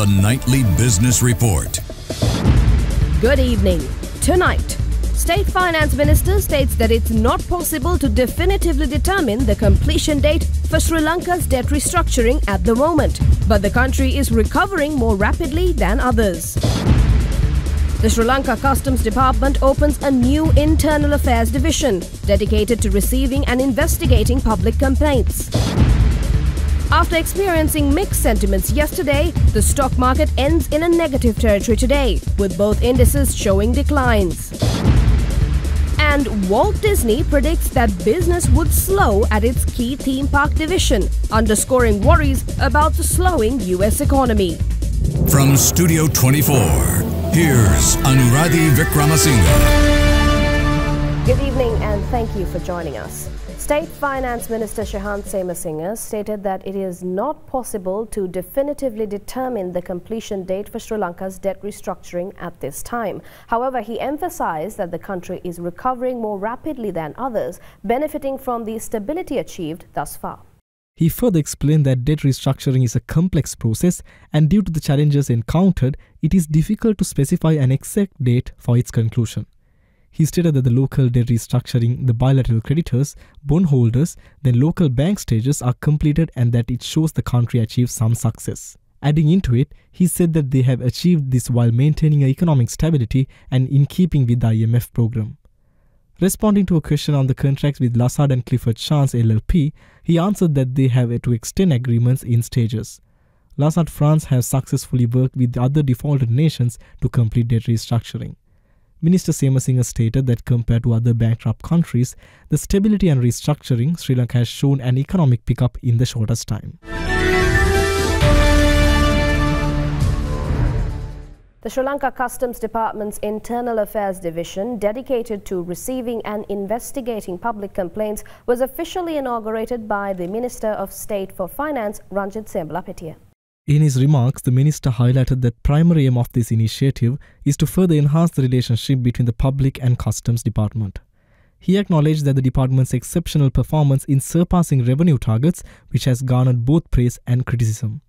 The Nightly Business Report. Good evening. Tonight, State Finance Minister states that it's not possible to definitively determine the completion date for Sri Lanka's debt restructuring at the moment, but the country is recovering more rapidly than others. The Sri Lanka Customs Department opens a new internal affairs division dedicated to receiving and investigating public complaints. After experiencing mixed sentiments yesterday, the stock market ends in a negative territory today, with both indices showing declines. And Walt Disney predicts that business would slow at its key theme park division, underscoring worries about the slowing US economy. From Studio 24, here's Anuradhi Vikramasinghe. Good evening and thank you for joining us. State Finance Minister Shehan Semasinghe stated that it is not possible to definitively determine the completion date for Sri Lanka's debt restructuring at this time. However, he emphasized that the country is recovering more rapidly than others, benefiting from the stability achieved thus far. He further explained that debt restructuring is a complex process and due to the challenges encountered, it is difficult to specify an exact date for its conclusion. He stated that the local debt restructuring, the bilateral creditors, bondholders, then local bank stages are completed and that it shows the country achieved some success. Adding into it, he said that they have achieved this while maintaining economic stability and in keeping with the IMF program. Responding to a question on the contracts with Lazard and Clifford Chance LLP, he answered that they have to extend agreements in stages. Lazard France has successfully worked with other defaulted nations to complete debt restructuring. Minister Semasinghe stated that compared to other bankrupt countries, the stability and restructuring Sri Lanka has shown an economic pickup in the shortest time. The Sri Lanka Customs Department's Internal Affairs Division, dedicated to receiving and investigating public complaints, was officially inaugurated by the Minister of State for Finance, Ranjit Siyambalapitiya. In his remarks, the minister highlighted that primary aim of this initiative is to further enhance the relationship between the public and customs department. He acknowledged that the department's exceptional performance in surpassing revenue targets, which has garnered both praise and criticism.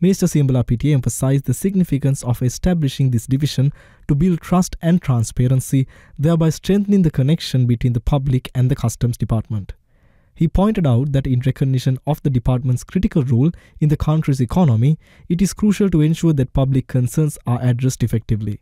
Minister Siyambalapitiya emphasized the significance of establishing this division to build trust and transparency, thereby strengthening the connection between the public and the customs department. He pointed out that in recognition of the department's critical role in the country's economy, it is crucial to ensure that public concerns are addressed effectively.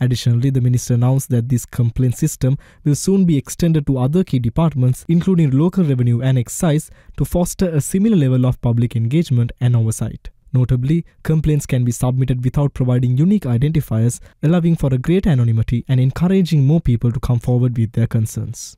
Additionally, the minister announced that this complaint system will soon be extended to other key departments, including local revenue and excise, to foster a similar level of public engagement and oversight. Notably, complaints can be submitted without providing unique identifiers, allowing for a greater anonymity and encouraging more people to come forward with their concerns.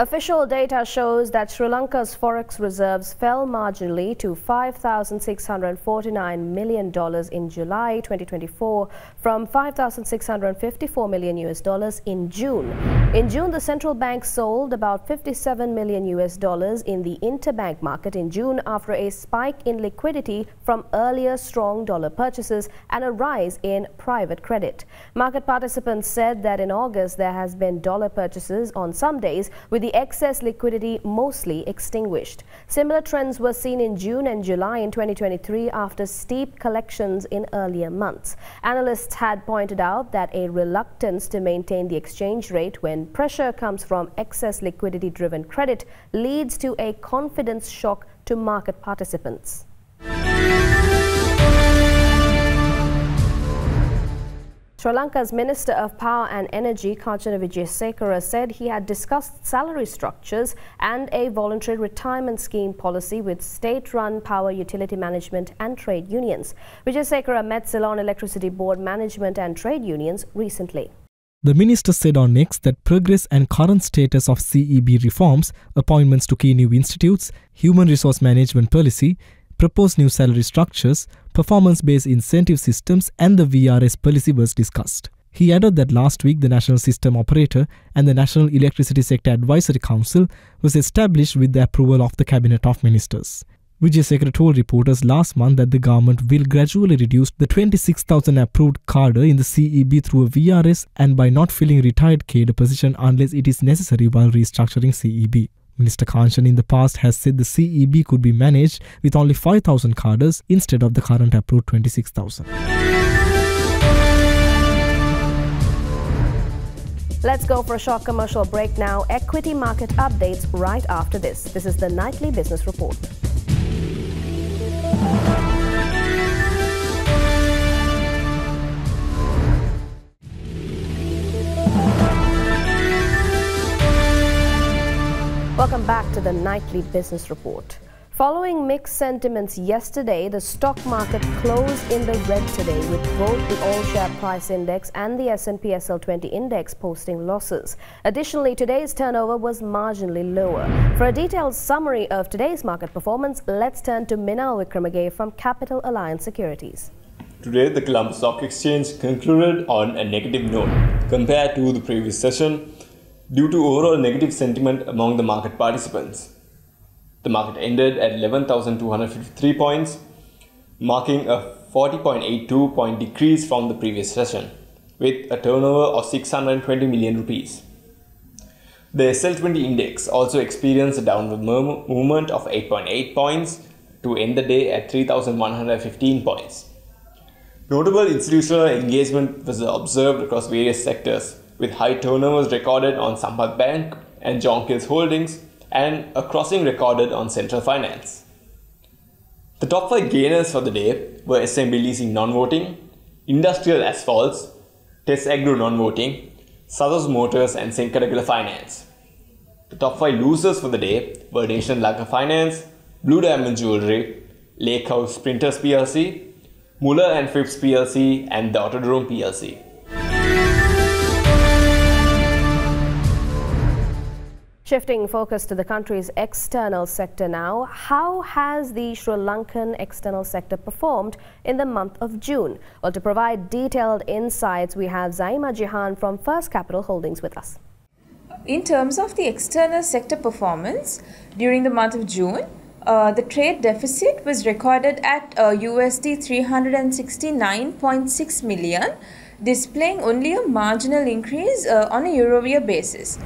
Official data shows that Sri Lanka's forex reserves fell marginally to $5,649 million in July 2024 from $5,654 million US dollars in June. In June, the central bank sold about 57 million US dollars in the interbank market in June after a spike in liquidity from earlier strong dollar purchases and a rise in private credit. Market participants said that in August there has been dollar purchases on some days with the the excess liquidity mostly extinguished. Similar trends were seen in June and July in 2023 after steep collections in earlier months. Analysts had pointed out that a reluctance to maintain the exchange rate when pressure comes from excess liquidity driven credit leads to a confidence shock to market participants. Sri Lanka's Minister of Power and Energy, Kanchana Wijesekera, said he had discussed salary structures and a voluntary retirement scheme policy with state-run power utility management and trade unions. Wijesekera met Ceylon Electricity Board management and trade unions recently. The minister said on X that progress and current status of CEB reforms, appointments to key new institutes, human resource management policy, proposed new salary structures, performance-based incentive systems and the VRS policy was discussed. He added that last week the National System Operator and the National Electricity Sector Advisory Council was established with the approval of the Cabinet of Ministers. Wijesekera told reporters last month that the government will gradually reduce the 26,000 approved cadre in the CEB through a VRS and by not filling retired cadre position unless it is necessary while restructuring CEB. Minister Kanchan in the past has said the CEB could be managed with only 5,000 cadres instead of the current approved 26,000. Let's go for a short commercial break now. Equity market updates right after this. This is the nightly business report. Welcome back to the nightly business report. Following mixed sentiments yesterday, the stock market closed in the red today with both the all share price index and the S&P SL20 index posting losses. Additionally, today's turnover was marginally lower. For a detailed summary of today's market performance, let's turn to Minal Wickremagey from Capital Alliance Securities. Today, the Colombo Stock Exchange concluded on a negative note compared to the previous session due to overall negative sentiment among the market participants. The market ended at 11,253 points, marking a 40.82 point decrease from the previous session, with a turnover of 620 million rupees. The SL20 index also experienced a downward movement of 8.8 points to end the day at 3,115 points. Notable institutional engagement was observed across various sectors, with high turnovers recorded on Sampath Bank and John Keells Holdings and a crossing recorded on Central Finance. The top five gainers for the day were SM Leasing non-voting, Industrial Asphalts, Tess Agro non-voting, Sathosa Motors and Senkadagala Finance. The top five losers for the day were Nation Lanka Finance, Blue Diamond Jewelry, Lake House Printers PLC, Muller and Phipps PLC and the Autodrome PLC. Shifting focus to the country's external sector now, how has the Sri Lankan external sector performed in the month of June? Well, to provide detailed insights, we have Zaima Jihan from First Capital Holdings with us. In terms of the external sector performance during the month of June, uh, the trade deficit was recorded at uh, USD 369.6 million, displaying only a marginal increase uh, on a year-over-year basis.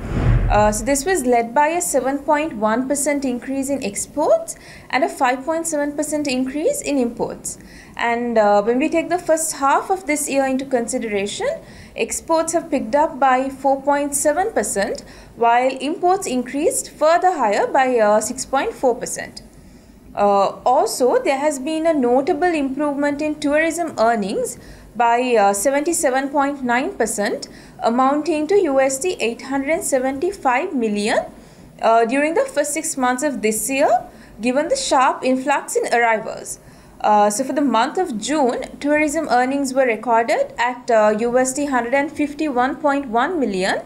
Uh, so this was led by a 7.1% increase in exports and a 5.7% increase in imports. And uh, when we take the first half of this year into consideration, exports have picked up by 4.7%, while imports increased further higher by 6.4%. Uh, uh, also, there has been a notable improvement in tourism earnings by 77.9%, uh, amounting to USD 875 million uh, during the first six months of this year, given the sharp influx in arrivals. Uh, so for the month of June, tourism earnings were recorded at uh, USD 151.1 million,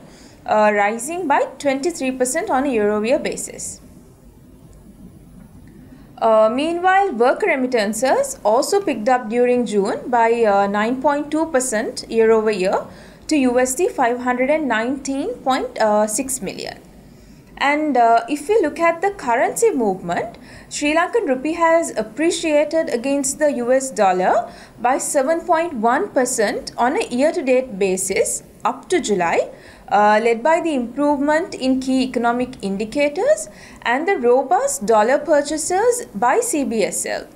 uh, rising by 23% on a year-over-year basis. Uh, meanwhile, worker remittances also picked up during June by 9.2% uh, year over year to USD 519.6 million. And uh, if we look at the currency movement, Sri Lankan rupee has appreciated against the US dollar by 7.1% on a year to date basis up to July uh, led by the improvement in key economic indicators and the robust dollar purchases by CBSL.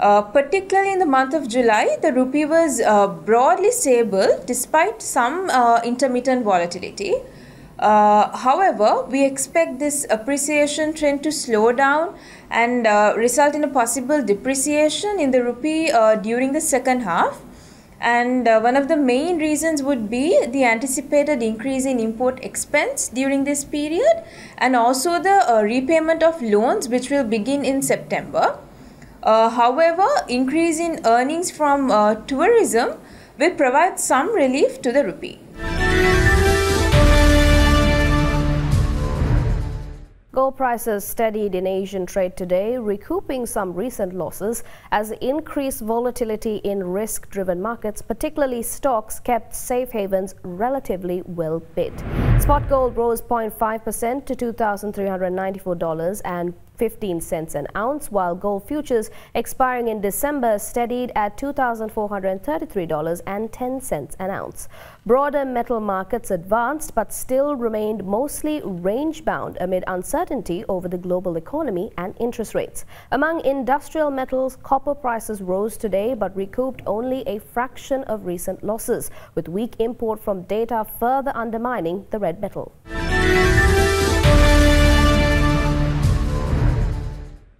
Uh, particularly in the month of July, the rupee was uh, broadly stable despite some uh, intermittent volatility. Uh, however, we expect this appreciation trend to slow down and uh, result in a possible depreciation in the rupee during the second half and one of the main reasons would be the anticipated increase in import expense during this period and also the repayment of loans which will begin in September. Uh, however, increase in earnings from uh, tourism will provide some relief to the rupee. Gold prices steadied in Asian trade today, recouping some recent losses as increased volatility in risk-driven markets, particularly stocks, kept safe havens relatively well bid. Spot gold rose 0.5% to $2,394 and 15 cents an ounce, while gold futures expiring in December steadied at $2,433.10 an ounce. Broader metal markets advanced but still remained mostly range-bound amid uncertainty over the global economy and interest rates. Among industrial metals, copper prices rose today but recouped only a fraction of recent losses, with weak import from data further undermining the red metal.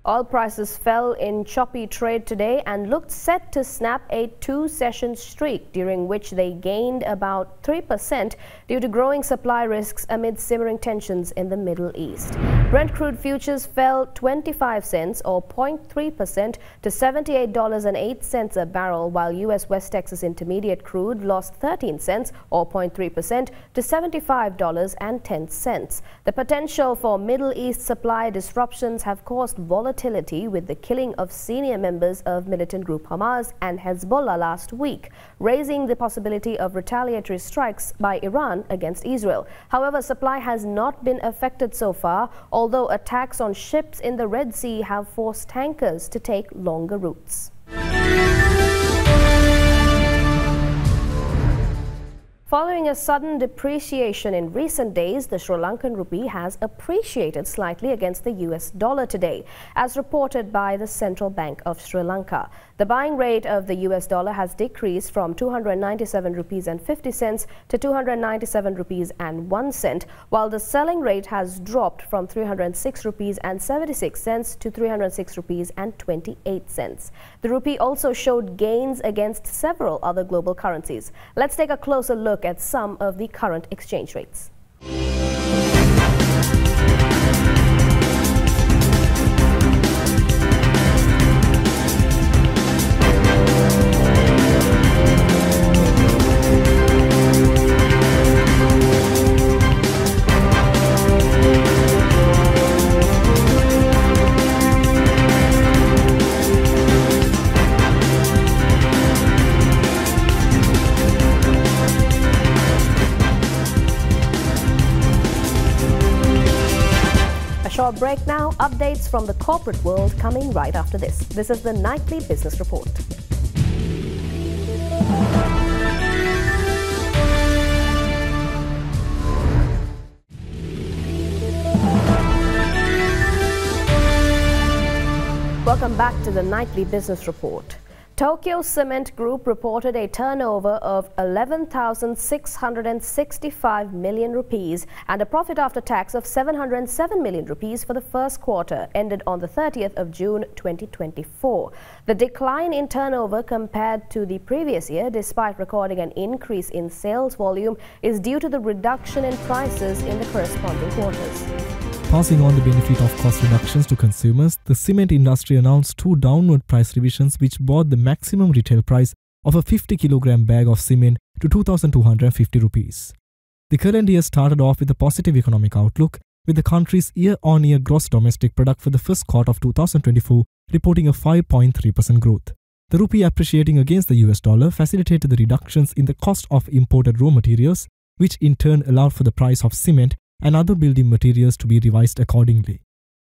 Oil prices fell in choppy trade today and looked set to snap a two-session streak during which they gained about 3% due to growing supply risks amid simmering tensions in the Middle East. Brent crude futures fell 25 cents or 0.3% to $78.08 a barrel while U.S. West Texas Intermediate crude lost 13 cents or 0.3% to $75.10. The potential for Middle East supply disruptions have caused volatility volatility with the killing of senior members of militant group Hamas and Hezbollah last week, raising the possibility of retaliatory strikes by Iran against Israel. However, supply has not been affected so far, although attacks on ships in the Red Sea have forced tankers to take longer routes. Following a sudden depreciation in recent days, the Sri Lankan rupee has appreciated slightly against the US dollar today, as reported by the Central Bank of Sri Lanka. The buying rate of the US dollar has decreased from 297 rupees and 50 cents to 297 rupees and 1 cent, while the selling rate has dropped from 306 rupees and 76 cents to 306 rupees and 28 cents. The rupee also showed gains against several other global currencies. Let's take a closer look at some of the current exchange rates. Short break now. Updates from the corporate world coming right after this. This is the Nightly Business Report. Welcome back to the Nightly Business Report. Tokyo Cement Group reported a turnover of 11,665 million rupees and a profit after tax of 707 million rupees for the first quarter ended on the 30th of June 2024. The decline in turnover compared to the previous year despite recording an increase in sales volume is due to the reduction in prices in the corresponding quarters. Passing on the benefit of cost reductions to consumers, the cement industry announced two downward price revisions which brought the maximum retail price of a 50 kilogram bag of cement to 2250 rupees. The current year started off with a positive economic outlook, with the country's year-on-year gross domestic product for the first quarter of 2024 reporting a 5.3% growth. The rupee appreciating against the US dollar facilitated the reductions in the cost of imported raw materials, which in turn allowed for the price of cement and other building materials to be revised accordingly.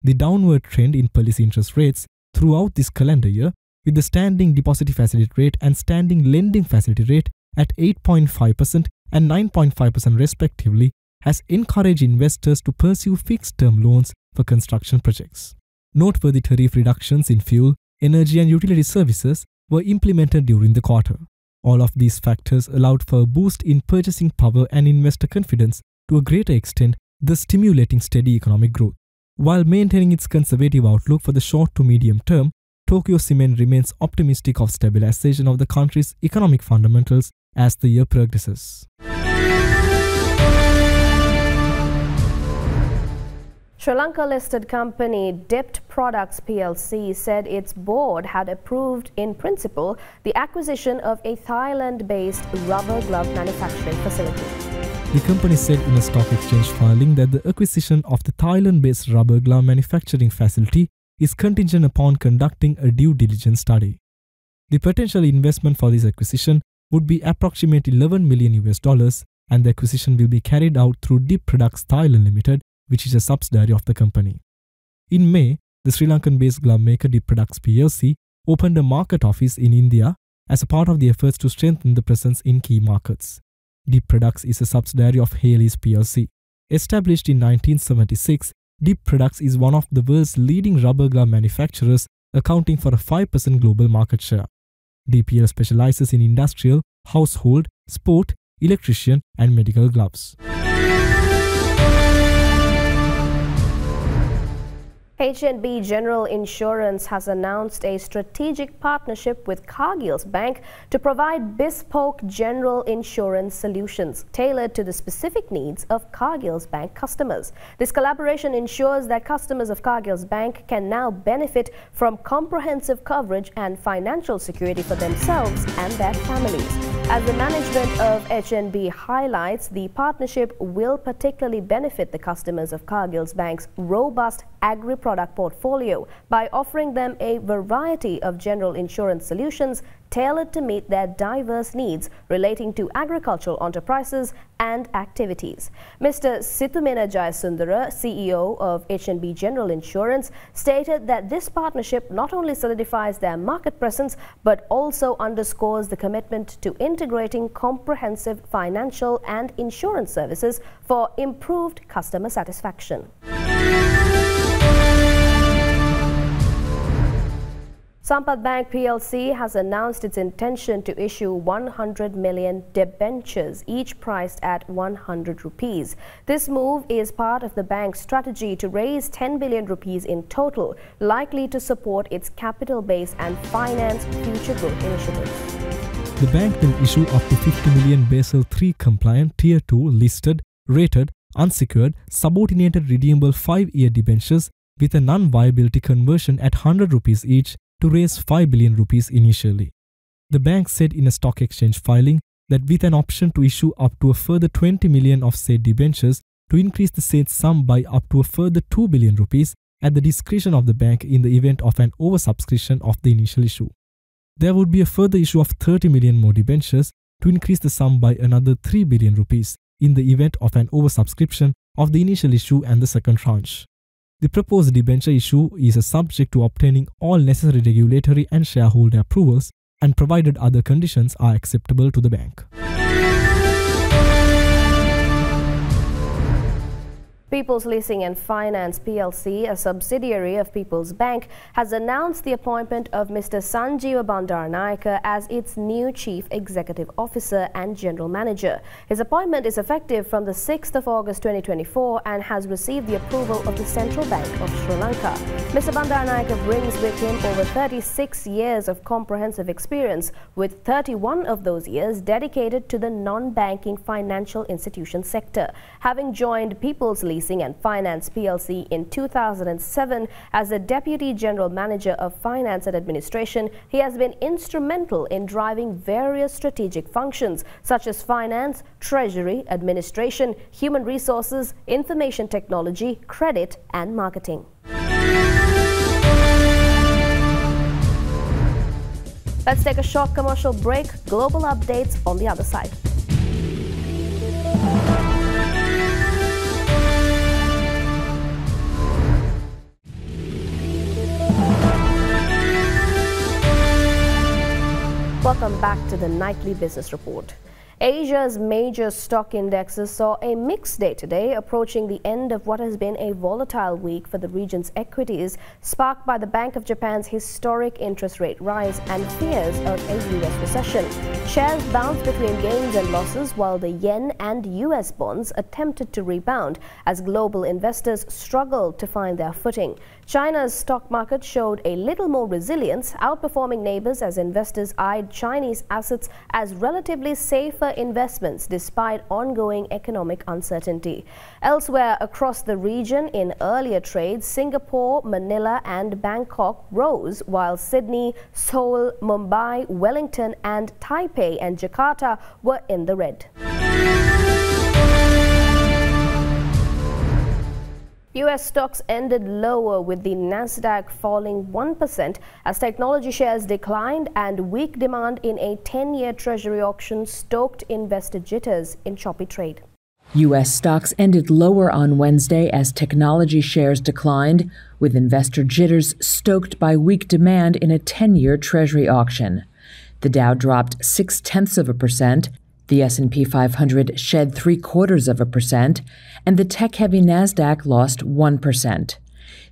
The downward trend in policy interest rates throughout this calendar year, with the standing deposit facility rate and standing lending facility rate at 8.5% and 9.5% respectively, has encouraged investors to pursue fixed term loans for construction projects. Noteworthy tariff reductions in fuel, energy, and utility services were implemented during the quarter. All of these factors allowed for a boost in purchasing power and investor confidence to a greater extent, thus stimulating steady economic growth. While maintaining its conservative outlook for the short to medium term, Tokyo Cement remains optimistic of stabilization of the country's economic fundamentals as the year progresses. Sri Lanka-listed company Dipped Products plc said its board had approved in principle the acquisition of a Thailand-based rubber glove manufacturing facility. The company said in a stock exchange filing that the acquisition of the Thailand-based rubber glove manufacturing facility is contingent upon conducting a due diligence study. The potential investment for this acquisition would be approximately 11 million US dollars and the acquisition will be carried out through Dipped Products Thailand Limited, which is a subsidiary of the company. In May, the Sri Lankan based glove maker Dipped Products plc opened a market office in India as a part of the efforts to strengthen the presence in key markets. Dipped Products is a subsidiary of Hayleys plc. Established in 1976, Dipped Products is one of the world's leading rubber glove manufacturers, accounting for a 5% global market share. DPL specializes in industrial, household, sport, electrician, and medical gloves. HNB General Insurance has announced a strategic partnership with Cargills Bank to provide bespoke general insurance solutions tailored to the specific needs of Cargills Bank customers. This collaboration ensures that customers of Cargills Bank can now benefit from comprehensive coverage and financial security for themselves and their families. As the management of HNB highlights, the partnership will particularly benefit the customers of Cargills Bank's robust agri-product portfolio by offering them a variety of general insurance solutions tailored to meet their diverse needs relating to agricultural enterprises and activities. Mr. Sithumina Jayasundara, CEO of HNB General Insurance, stated that this partnership not only solidifies their market presence but also underscores the commitment to integrating comprehensive financial and insurance services for improved customer satisfaction. Sampath Bank PLC has announced its intention to issue 100 million debentures, each priced at 100 rupees. This move is part of the bank's strategy to raise 10 billion rupees in total, likely to support its capital base and finance future growth initiatives. The bank will issue up to 50 million Basel III compliant Tier 2 listed, rated, unsecured, subordinated redeemable 5-year debentures with a non-viability conversion at 100 rupees each to raise 5 billion rupees initially. The bank said in a stock exchange filing that with an option to issue up to a further 20 million of said debentures to increase the said sum by up to a further 2 billion rupees at the discretion of the bank in the event of an oversubscription of the initial issue. There would be a further issue of 30 million more debentures to increase the sum by another 3 billion rupees in the event of an oversubscription of the initial issue and the second tranche. The proposed debenture issue is subject to obtaining all necessary regulatory and shareholder approvals and provided other conditions are acceptable to the bank. People's Leasing and Finance PLC, a subsidiary of People's Bank, has announced the appointment of Mr. Sanjeeva Bandaranaike as its new Chief Executive Officer and General Manager. His appointment is effective from the 6th of August 2024 and has received the approval of the Central Bank of Sri Lanka. Mr. Bandaranaike brings with him over 36 years of comprehensive experience, with 31 of those years dedicated to the non-banking financial institution sector. Having joined People's Leasing Leasing and Finance PLC in 2007 as the Deputy General Manager of Finance and Administration. He has been instrumental in driving various strategic functions such as finance, treasury, administration, human resources, information technology, credit and marketing. Let's take a short commercial break. Global updates on the other side. Welcome back to the Nightly Business Report. Asia's major stock indexes saw a mixed day today, approaching the end of what has been a volatile week for the region's equities, sparked by the Bank of Japan's historic interest rate rise and fears of a U.S. recession. Shares bounced between gains and losses, while the yen and U.S. bonds attempted to rebound as global investors struggled to find their footing. China's stock market showed a little more resilience, outperforming neighbors as investors eyed Chinese assets as relatively safer investments despite ongoing economic uncertainty. Elsewhere across the region in earlier trades, Singapore, Manila and Bangkok rose while Sydney, Seoul, Mumbai, Wellington and Taipei and Jakarta were in the red. US stocks ended lower with the Nasdaq falling 1% as technology shares declined and weak demand in a 10-year treasury auction stoked investor jitters in choppy trade. U.S. stocks ended lower on Wednesday as technology shares declined, with investor jitters stoked by weak demand in a 10 year Treasury auction. The Dow dropped six tenths of a percent, the S&P 500 shed three quarters of a percent, and the tech-heavy Nasdaq lost one percent.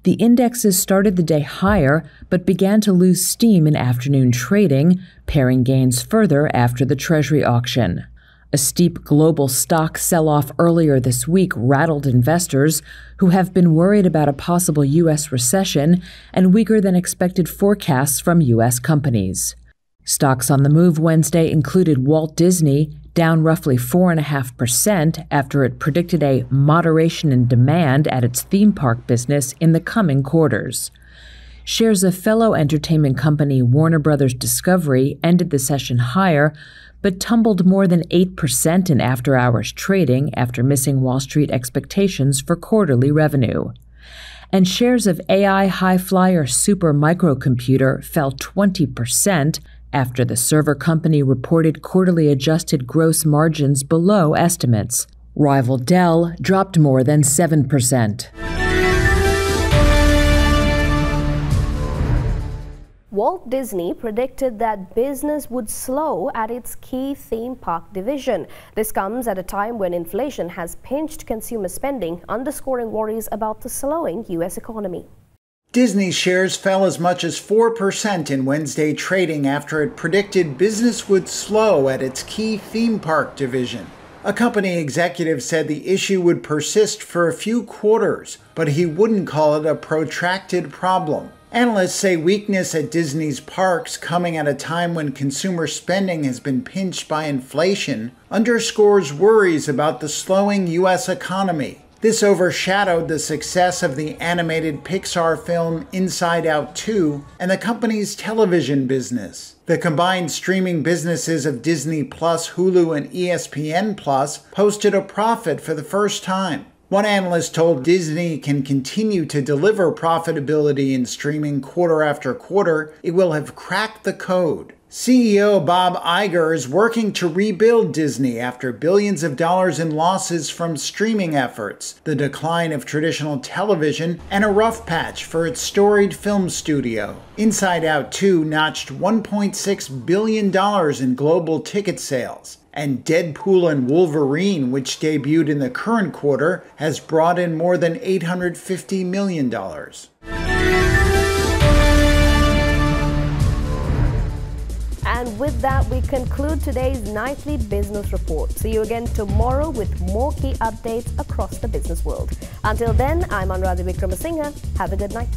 The indexes started the day higher, but began to lose steam in afternoon trading, paring gains further after the Treasury auction. A steep global stock sell off earlier this week rattled investors who have been worried about a possible U.S. recession and weaker than expected forecasts from U.S. companies. Stocks on the move Wednesday included Walt Disney, down roughly 4.5% after it predicted a moderation in demand at its theme park business in the coming quarters. Shares of fellow entertainment company Warner Brothers Discovery ended the session higher, but tumbled more than 8% in after hours trading after missing Wall Street expectations for quarterly revenue. And shares of AI high flyer Super Microcomputer fell 20% after the server company reported quarterly adjusted gross margins below estimates. Rival Dell dropped more than 7%. Walt Disney predicted that business would slow at its key theme park division. This comes at a time when inflation has pinched consumer spending, underscoring worries about the slowing U.S. economy. Disney shares fell as much as 4% in Wednesday trading after it predicted business would slow at its key theme park division. A company executive said the issue would persist for a few quarters, but he wouldn't call it a protracted problem. Analysts say weakness at Disney's parks coming at a time when consumer spending has been pinched by inflation underscores worries about the slowing U.S. economy. This overshadowed the success of the animated Pixar film Inside Out 2 and the company's television business. The combined streaming businesses of Disney Plus, Hulu, and ESPN Plus posted a profit for the first time. One analyst told Disney can continue to deliver profitability in streaming quarter after quarter, it will have cracked the code. CEO Bob Iger is working to rebuild Disney after billions of dollars in losses from streaming efforts, the decline of traditional television, and a rough patch for its storied film studio. Inside Out 2 notched $1.6 billion in global ticket sales and Deadpool and Wolverine, which debuted in the current quarter, has brought in more than $850 million. And with that, we conclude today's nightly business report. See you again tomorrow with more key updates across the business world. Until then, I'm Anuradhi Vikramasinghe. Have a good night.